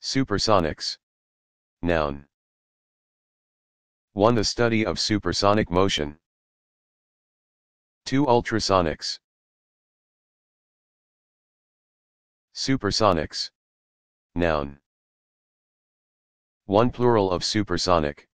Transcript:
Supersonics. Noun. 1. The study of supersonic motion. 2. Ultrasonics. Supersonics. Noun. 1. Plural of supersonic.